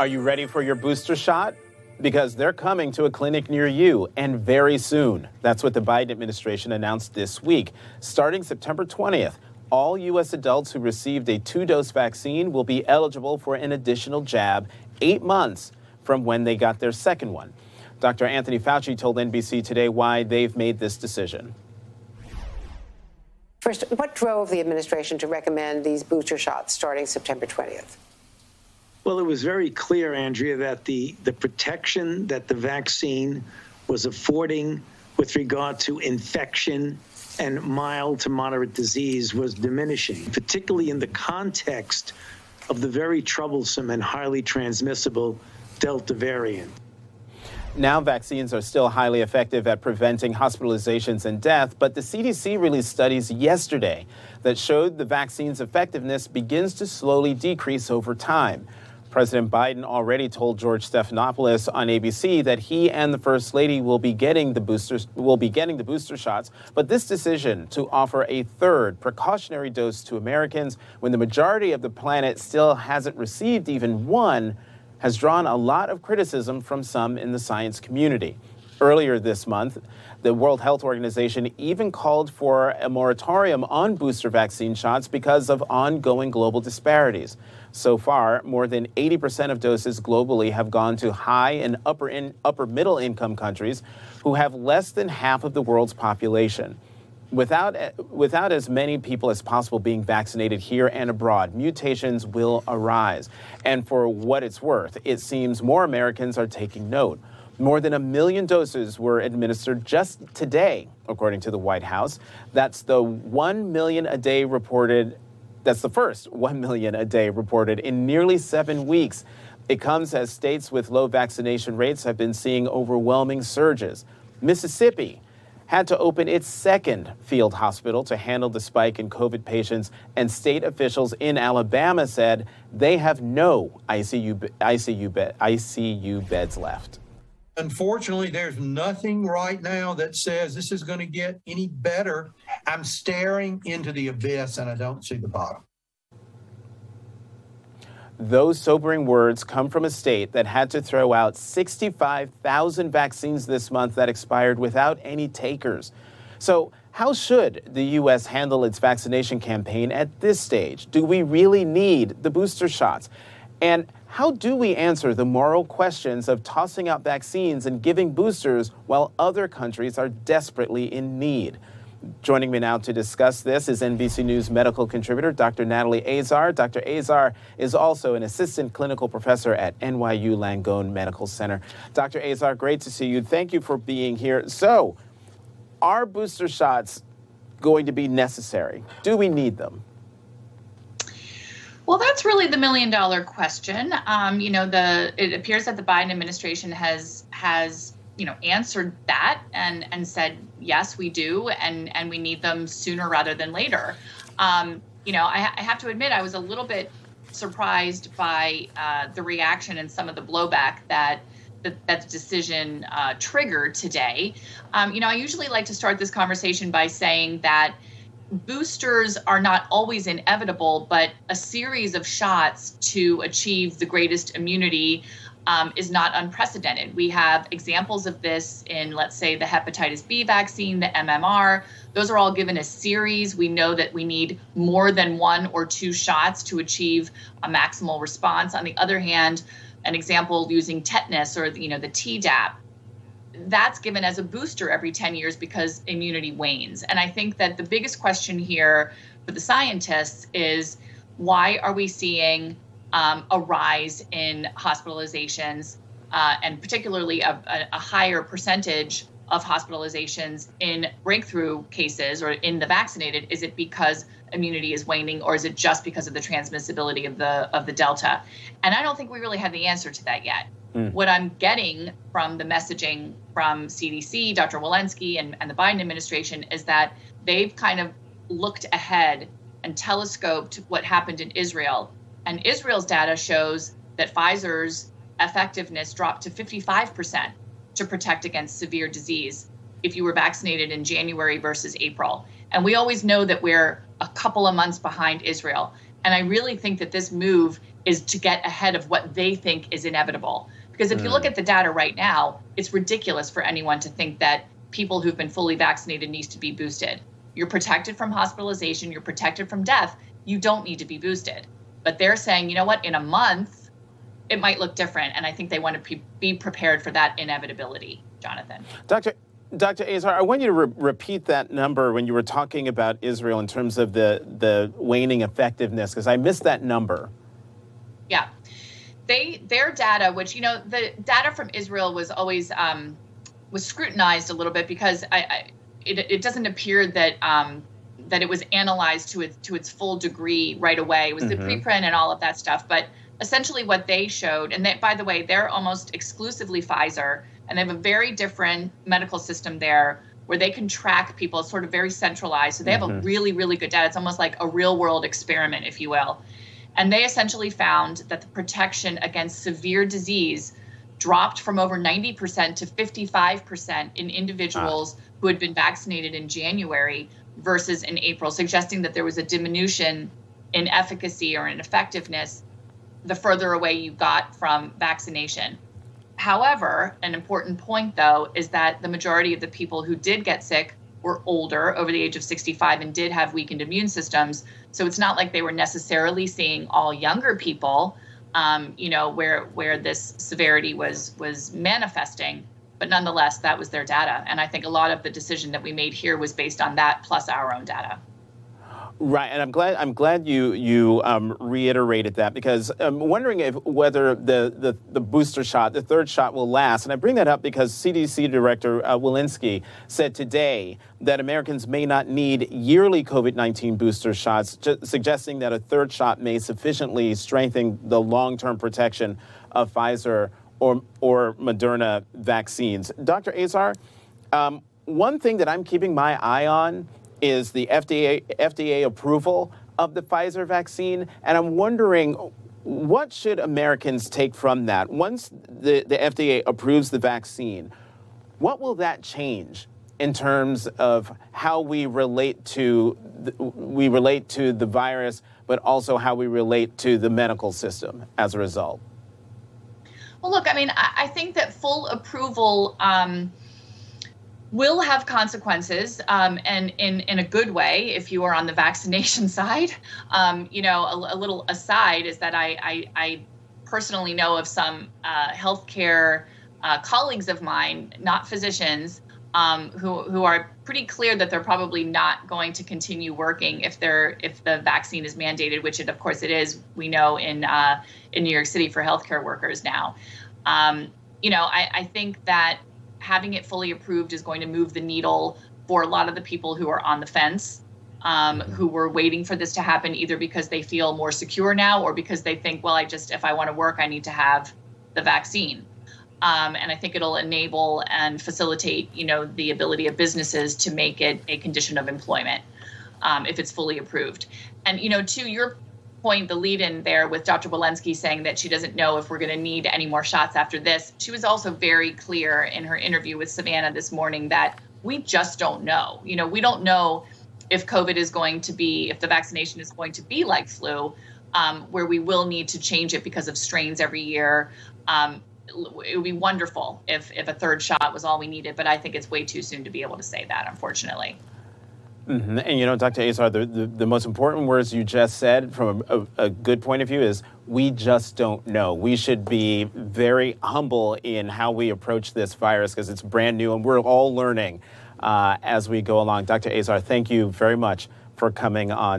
Are you ready for your booster shot? Because they're coming to a clinic near you and very soon. That's what the Biden administration announced this week. Starting September 20th, all U.S. adults who received a two dose vaccine will be eligible for an additional jab eight months from when they got their second one. Dr. Anthony Fauci told NBC today why they've made this decision. First, what drove the administration to recommend these booster shots starting September 20th? Well, it was very clear, Andrea, that the, the protection that the vaccine was affording with regard to infection and mild to moderate disease was diminishing, particularly in the context of the very troublesome and highly transmissible Delta variant. Now, vaccines are still highly effective at preventing hospitalizations and death, but the CDC released studies yesterday that showed the vaccine's effectiveness begins to slowly decrease over time. President Biden already told George Stephanopoulos on ABC that he and the First Lady will be getting the boosters will be getting the booster shots, but this decision to offer a third precautionary dose to Americans when the majority of the planet still hasn't received even one has drawn a lot of criticism from some in the science community. Earlier this month, the World Health Organization even called for a moratorium on booster vaccine shots because of ongoing global disparities. So far, more than 80% of doses globally have gone to high and upper, in, upper middle income countries who have less than half of the world's population without, without as many people as possible being vaccinated here and abroad, mutations will arise. And for what it's worth, it seems more Americans are taking note. More than a million doses were administered just today, according to the White House. That's the 1 million a day reported. That's the first 1 million a day reported in nearly seven weeks. It comes as states with low vaccination rates have been seeing overwhelming surges. Mississippi, had to open its second field hospital to handle the spike in COVID patients, and state officials in Alabama said they have no ICU, ICU, ICU beds left. Unfortunately, there's nothing right now that says this is going to get any better. I'm staring into the abyss and I don't see the bottom. Those sobering words come from a state that had to throw out 65,000 vaccines this month that expired without any takers. So, how should the U.S. handle its vaccination campaign at this stage? Do we really need the booster shots? And how do we answer the moral questions of tossing out vaccines and giving boosters while other countries are desperately in need? Joining me now to discuss this is NBC News medical contributor Dr. Natalie Azar. Dr. Azar is also an assistant clinical professor at NYU Langone Medical Center. Dr. Azar, great to see you. Thank you for being here. So, are booster shots going to be necessary? Do we need them? Well, that's really the million dollar question. Um, you know, the it appears that the Biden administration has has you know answered that and and said yes we do and and we need them sooner rather than later um, you know I, I, have to admit i was a little bit surprised by uh, the reaction and some of the blowback that that, that decision uh, triggered today um, you know i usually like to start this conversation by saying that boosters are not always inevitable, but a series of shots to achieve the greatest immunity um, is not unprecedented. We have examples of this in, let's say, the hepatitis B vaccine, the MMR. Those are all given a series. We know that we need more than one or two shots to achieve a maximal response. On the other hand, an example using tetanus or you know the Tdap, that's given as a booster every 10 years because immunity wanes. And I think that the biggest question here for the scientists is why are we seeing um, a rise in hospitalizations, uh, and particularly a, a, higher percentage of hospitalizations in breakthrough cases or in the vaccinated? Is it because immunity is waning, or is it just because of the transmissibility of the of the delta? And I don't think we really have the answer to that yet. Mm. What I'm getting from the messaging from CDC, Dr. Walensky, and, and the Biden administration is that they've kind of looked ahead and telescoped what happened in Israel and Israel's data shows that Pfizer's effectiveness dropped to 55% to protect against severe disease if you were vaccinated in January versus April. And we always know that we're a couple of months behind Israel. And I really think that this move is to get ahead of what they think is inevitable. Because if you look hmm. at the data right now, it's ridiculous for anyone to think that people who've been fully vaccinated needs to be boosted. You're protected from hospitalization, you're protected from death. You don't need to be boosted. But they're saying, you know what, in a month, it might look different. And I think they want to pre- be prepared for that inevitability, Jonathan. Dr. Dr. Azar, I want you to re- repeat that number when you were talking about Israel in terms of the, the waning effectiveness, because I missed that number. Yeah. They their data, which you know, the data from Israel was always um, was scrutinized a little bit because I, I it, it doesn't appear that um, that it was analyzed to its to its full degree right away. It was the preprint and all of that stuff, but essentially what they showed, and that by the way, they're almost exclusively Pfizer, and they have a very different medical system there where they can track people. Sort of very centralized, so they have a really really good data. It's almost like a real world experiment, if you will. And they essentially found that the protection against severe disease dropped from over 90% to 55% in individuals who had been vaccinated in January versus in April, suggesting that there was a diminution in efficacy or in effectiveness the further away you got from vaccination. However, an important point though is that the majority of the people who did get sick were older, over the age of 65, and did have weakened immune systems. So it's not like they were necessarily seeing all younger people, um, you know, where where this severity was was manifesting. But nonetheless, that was their data, and I think a lot of the decision that we made here was based on that plus our own data. Right, and I'm glad I'm glad you you um, reiterated that because I'm wondering if whether the, the the booster shot, the third shot, will last. And I bring that up because CDC Director uh, Walensky said today that Americans may not need yearly COVID-19 booster shots, ju- suggesting that a third shot may sufficiently strengthen the long-term protection of Pfizer or or Moderna vaccines. Dr. Azar, um, one thing that I'm keeping my eye on is the FDA FDA approval of the Pfizer vaccine, and I'm wondering what should Americans take from that once the, the FDA approves the vaccine. What will that change in terms of how we relate to the, we relate to the virus, but also how we relate to the medical system as a result? Well, look, I mean, I, I think that full approval. Um, will have consequences um, and in, in a good way if you are on the vaccination side. Um, you know a, a, little aside is that i, I, I personally know of some uh, healthcare uh, colleagues of mine not physicians um, who, who are pretty clear that they're probably not going to continue working if they're if the vaccine is mandated which it of course it is. We know in uh, in new york city for healthcare workers now. Um, you know I, I think that having it fully approved is going to move the needle for a lot of the people who are on the fence, um, who were waiting for this to happen either because they feel more secure now or because they think, well, I just, if I want to work, I need to have the vaccine. Um, and I think it'll enable and facilitate, you know, the ability of businesses to make it a condition of employment um, if it's fully approved. And you know, to your point, the lead in there with Dr. Walensky saying that she doesn't know if we're going to need any more shots after this. She was also very clear in her interview with Savannah this morning that we just don't know. You know, we don't know if COVID is going to be, if the vaccination is going to be like flu, um, where we will need to change it because of strains every year. Um, it would be wonderful if if a third shot was all we needed, but I think it's way too soon to be able to say that, unfortunately. Mm-hmm. And you know, Dr. Azar, the, the, the, most important words you just said from a, a, a, good point of view is we just don't know. We should be very humble in how we approach this virus because it's brand new and we're all learning uh, as we go along. Dr. Azar, thank you very much for coming on.